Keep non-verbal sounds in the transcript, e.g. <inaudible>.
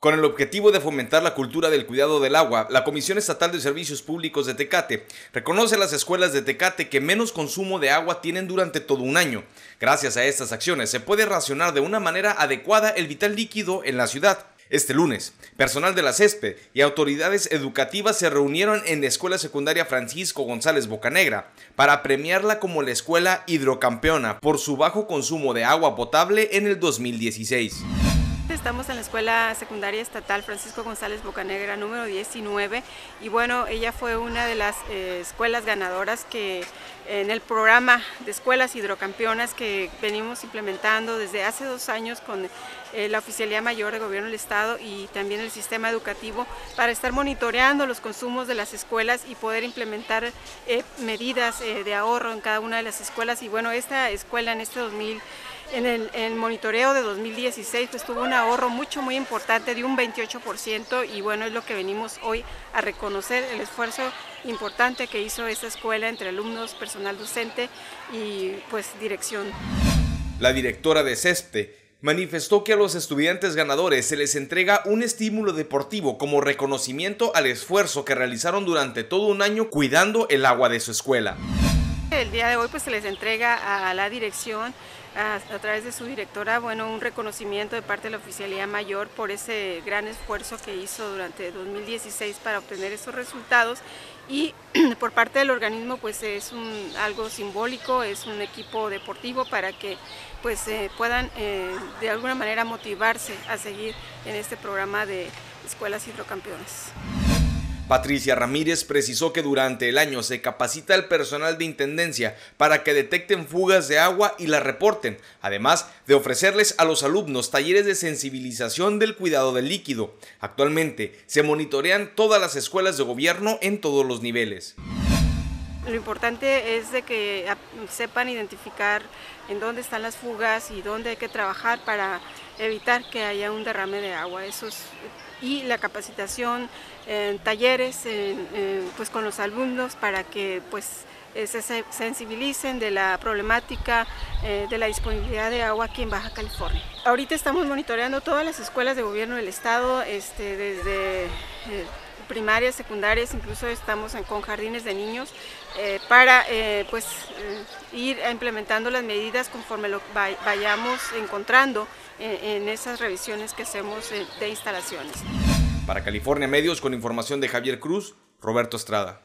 Con el objetivo de fomentar la cultura del cuidado del agua, la Comisión Estatal de Servicios Públicos de Tecate reconoce a las escuelas de Tecate que menos consumo de agua tienen durante todo un año. Gracias a estas acciones se puede racionar de una manera adecuada el vital líquido en la ciudad. Este lunes, personal de la CESPE y autoridades educativas se reunieron en la Escuela Secundaria Francisco González Bocanegra para premiarla como la escuela hidrocampeona por su bajo consumo de agua potable en el 2016. Estamos en la Escuela Secundaria Estatal Francisco González Bocanegra número 19 y bueno, ella fue una de las eh, escuelas ganadoras que en el programa de escuelas hidrocampeonas que venimos implementando desde hace dos años con eh, la Oficialía Mayor de Gobierno del Estado y también el sistema educativo para estar monitoreando los consumos de las escuelas y poder implementar eh, medidas de ahorro en cada una de las escuelas. Y bueno, esta escuela en este 2000 en el, monitoreo de 2016 pues tuvo un ahorro mucho muy importante de un 28% y bueno es lo que venimos hoy a reconocer el esfuerzo importante que hizo esta escuela entre alumnos, personal docente y pues dirección. La directora de CESPE manifestó que a los estudiantes ganadores se les entrega un estímulo deportivo como reconocimiento al esfuerzo que realizaron durante todo un año cuidando el agua de su escuela. El día de hoy pues se les entrega a la dirección a, través de su directora, bueno, un reconocimiento de parte de la Oficialía Mayor por ese gran esfuerzo que hizo durante 2016 para obtener esos resultados y <clears throat> por parte del organismo pues es algo simbólico, es un equipo deportivo para que pues eh, puedan eh, de alguna manera motivarse a seguir en este programa de escuelas hidrocampeones. Patricia Ramírez precisó que durante el año se capacita al personal de Intendencia para que detecten fugas de agua y las reporten, además de ofrecerles a los alumnos talleres de sensibilización del cuidado del líquido. Actualmente se monitorean todas las escuelas de gobierno en todos los niveles. Lo importante es de que sepan identificar en dónde están las fugas y dónde hay que trabajar para evitar que haya un derrame de agua. Eso y la capacitación en talleres pues con los alumnos para que pues eh, se sensibilicen de la problemática eh, de la disponibilidad de agua aquí en Baja California. Ahorita estamos monitoreando todas las escuelas de gobierno del estado, este, desde eh, primarias, secundarias, incluso estamos con jardines de niños para pues, ir implementando las medidas conforme lo vayamos encontrando en, esas revisiones que hacemos de instalaciones. Para California Medios, con información de Javier Cruz, Roberto Estrada.